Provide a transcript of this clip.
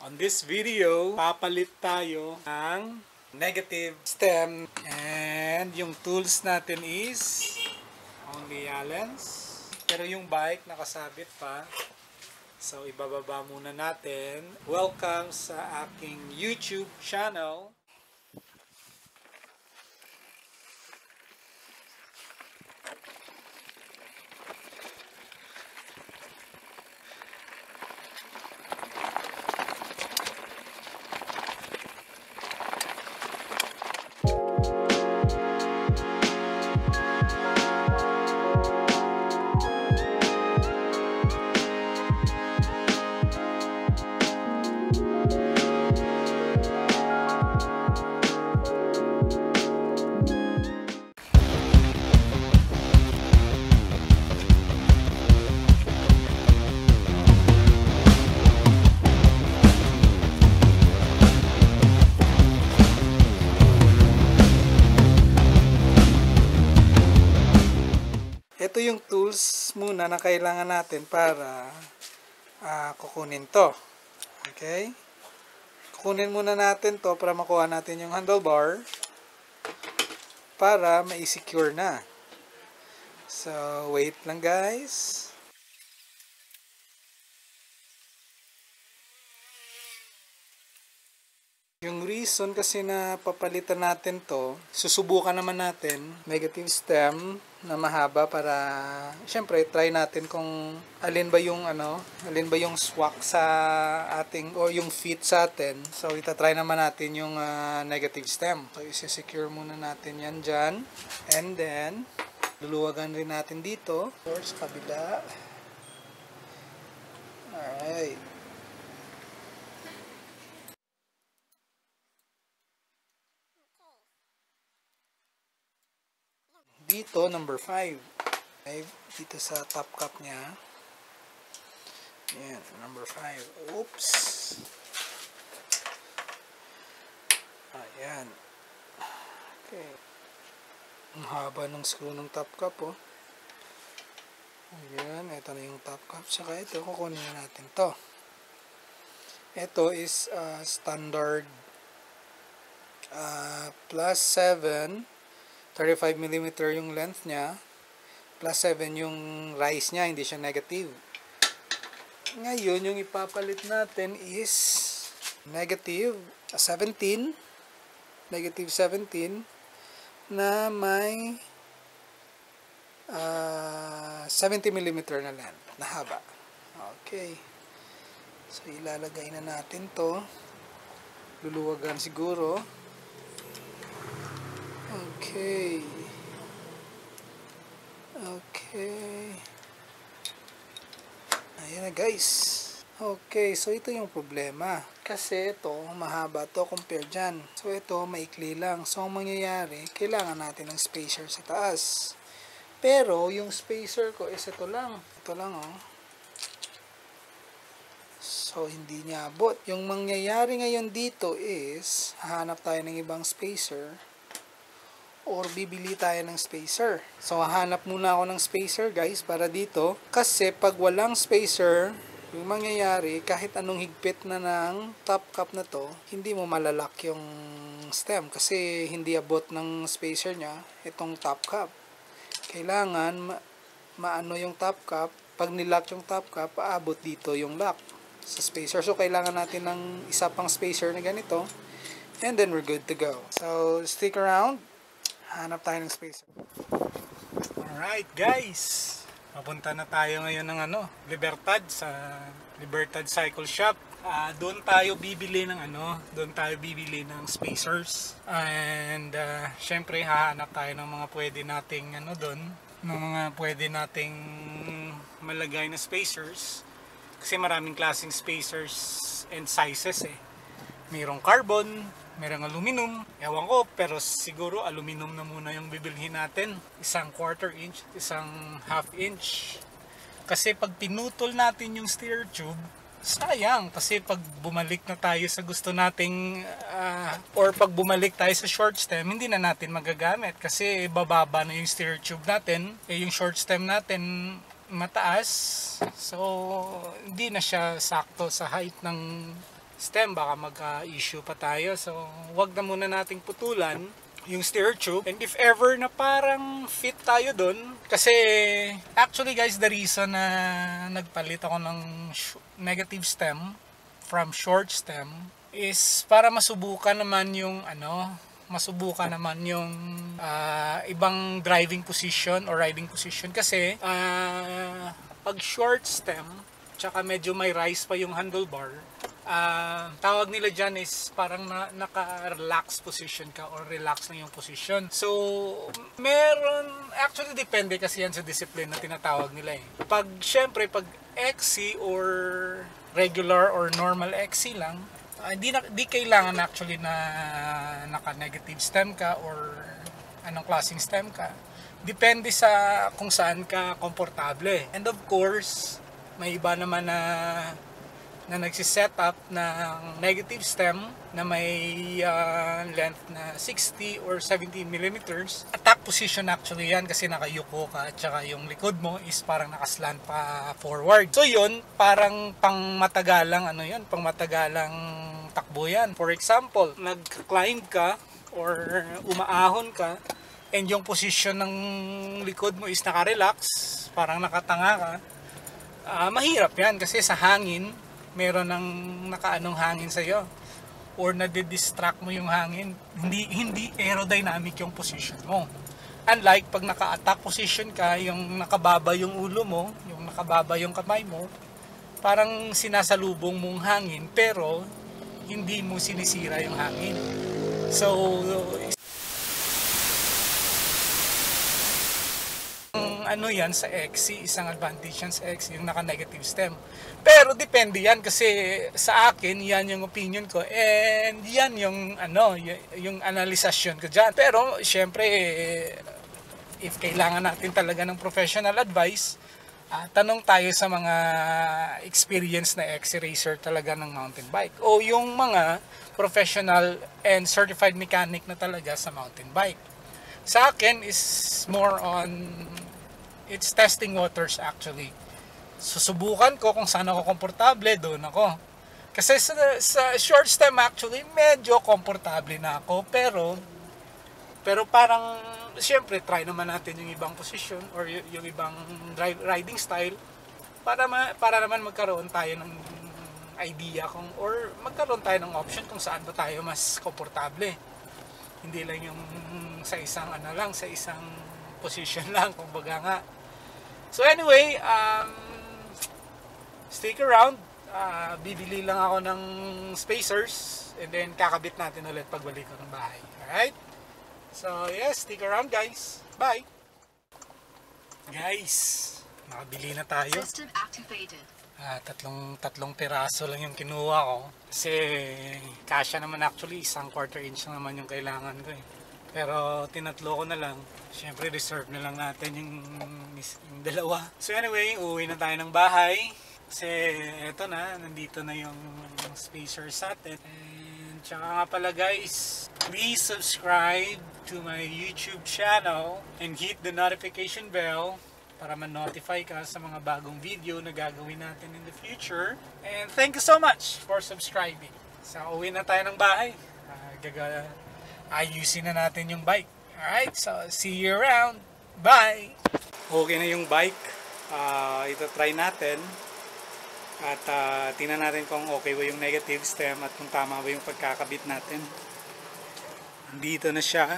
On this video, papalit tayo ng negative stem and yung tools natin is only Allen's. Pero yung bike nakasabit pa. So ibababa muna natin. Welcome sa aking YouTube channel. Yung tools muna na kailangan natin para ah, kukunin to. Okay? Kukunin muna natin to para makuha natin yung handlebar para ma-secure na. So, wait lang guys. Yung reason kasi na papalitan natin to, susubukan naman natin negative stem na mahaba para syempre try natin kung alin ba yung ano, alin ba yung swak sa ating o yung fit sa atin. So itatry naman natin yung ah, negative stem. So isi-secure muna natin yan dyan. And then luluwagan rin natin dito or sa kabila. Alright. Dito number 5 dito sa top cup niya. Yan number 5 oops. Ayan. Okay. Ang haba ng screw ng top cup oh. Ayan ito na yung top cup. Saka ito kukunin na natin to. Ito is uh, standard uh, plus 7 35mm yung length niya plus 7 yung rise niya hindi siya negative. Ngayon yung ipapalit natin is negative 17 negative 17 na may uh, 70mm na length na haba. Okay. So ilalagay na natin to. Luluwagan siguro Okay. Okay. Ayan na guys. Okay, so ito yung problema. Kasi ito, mahaba to compare dyan. So ito, maikli lang. So ang mangyayari, kailangan natin ng spacer sa taas. Pero yung spacer ko is ito lang. Ito lang oh. So hindi niya abot. Yung mangyayari ngayon dito is, hahanap tayo ng ibang spacer or bibili tayo ng spacer. So, hahanap muna ako ng spacer guys para dito. Kasi pag walang spacer, yung mangyayari, kahit anong higpit na ng top cup na to, hindi mo malalak yung stem kasi hindi abot ng spacer niya itong top cup. Kailangan ma maano yung top cup. Pag nilock yung top cup, paabot dito yung lock sa spacer. So, kailangan natin ng isa pang spacer na ganito. And then, we're good to go. So, stick around hanap tayo ng spacer. Alright guys, papunta na tayo ngayon ng ano, Libertad sa Libertad Cycle Shop. Ah, doon tayo bibili ng ano, doon tayo bibili ng spacers. And uh, syempre hahanap tayo ng mga pwede nating ano doon, ng mga pwede nating malagay na spacers. Kasi maraming klaseng spacers and sizes eh. Mayroong carbon, merong aluminum. Ewan ko, pero siguro aluminum na muna yung bibilhin natin. Isang quarter inch, isang half inch. Kasi pag pinutol natin yung steer tube, sayang. Kasi pag bumalik na tayo sa gusto nating, ah, or pag bumalik tayo sa short stem, hindi na natin magagamit. Kasi bababa na yung steer tube natin. Eh, yung short stem natin, mataas. So, hindi na siya sakto sa height ng stem baka magka-issue pa tayo. So wag na muna nating putulan yung steer tube. And if ever na parang fit tayo dun kasi actually guys the reason na nagpalit ako ng negative stem from short stem is para masubukan naman yung ano masubukan naman yung ah, ibang driving position or riding position. Kasi ah, pag short stem tsaka medyo may rise pa yung handlebar ah, tawag nila dyan is parang na, naka-relax position ka or relax na yung position. So, meron, actually depende kasi yan sa discipline na tinatawag nila eh. Pag, syempre, pag XC or regular or normal XC lang, ah, di, di kailangan actually na naka-negative stem ka or anong klaseng stem ka. Depende sa kung saan ka komportable. And of course, may iba naman na na nagsiset up ng negative stem na may ah, length na 60 or 70 millimeters. Attack position actually yan kasi nakayuko ka at saka yung likod mo is parang nakaslant pa forward. So yun, parang pang matagalang ano yan, pang matagalang takbo yan. For example, nag-climb ka or umaahon ka and yung position ng likod mo is nakarelax, parang nakatanga ka, Ah, mahirap yan kasi sa hangin, meron ng nakaanong hangin sa iyo or nade-distract mo yung hangin. Hindi hindi aerodynamic yung position mo. Unlike pag naka-attack position ka, yung nakababa yung ulo mo, yung nakababa yung kamay mo, parang sinasalubong mong hangin pero hindi mo sinisira yung hangin. So, Ang ano yan sa XC, isang advantage yan sa XC, yung naka-negative stem. Pero depende yan kasi sa akin, yan yung opinion ko and yan yung ano, yung analisasyon ko dyan. Pero syempre, if kailangan natin talaga ng professional advice, ah, tanong tayo sa mga experience na ex-racer talaga ng mountain bike o yung mga professional and certified mechanic na talaga sa mountain bike. Sa akin is more on it's testing waters actually. Susubukan ko kung saan ako komportable, doon ako. Kasi sa, sa short stem actually, medyo komportable na ako. Pero, pero parang, siyempre, try naman natin yung ibang position or yung ibang riding style para, ma, para naman magkaroon tayo ng idea kung or magkaroon tayo ng option kung saan ba tayo mas komportable. Hindi lang yung sa isang ano lang, sa isang position lang, kumbaga nga. So anyway, um, stick around. Ah, bibili lang ako ng spacers and then kakabit natin ulit pagbalik ko ng bahay. Alright? So yes, stick around guys. Bye! Guys, nakabili na tayo. System activated. Ah, tatlong tatlong piraso lang yung kinuha ko kasi kasya naman actually isang quarter inch naman yung kailangan ko eh. Pero tinatlo ko na lang. Siyempre reserve na lang natin yung, yung dalawa. So anyway, uwi na tayo ng bahay. Kasi eto na, nandito na yung spacer sa atin. And tsaka nga pala guys, please subscribe to my YouTube channel and hit the notification bell para ma-notify ka sa mga bagong video na gagawin natin in the future. And thank you so much for subscribing. So, uwi na tayo ng bahay. Ah, gaga ayusin na natin yung bike. Alright, so see you around. Bye! Okay na yung bike. Ah, ito try natin. At ah, tingnan natin kung okay ba yung negative stem at kung tama ba yung pagkakabit natin. Dito na siya.